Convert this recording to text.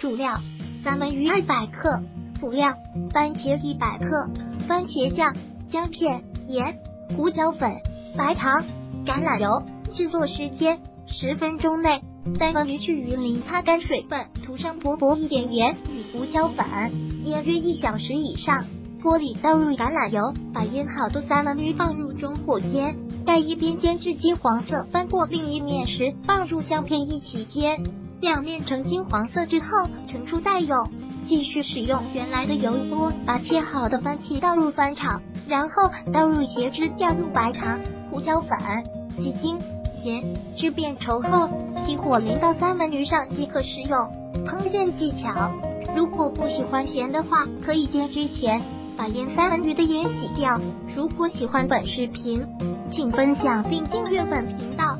主料：三文鱼二百克。辅料：番茄一百克、番茄酱、姜片、盐、胡椒粉、白糖、橄榄油。制作时间：十分钟内。三文鱼去鱼鳞，擦干水分，涂上薄薄一点盐与胡椒粉，腌约一小时以上。锅里倒入橄榄油，把腌好的三文鱼放入中火煎，待一边煎至金黄色，翻过另一面时，放入姜片一起煎，两面呈金黄色之后，盛出待用。继续使用原来的油锅，把切好的番茄倒入翻炒，然后倒入茄汁，加入白糖、胡椒粉、鸡精、盐，汁变稠后，熄火淋到三文鱼上即可食用。烹饪技巧：如果不喜欢咸的话，可以煎之前把腌三文鱼的盐洗掉。如果喜欢本视频，请分享并订阅本频道。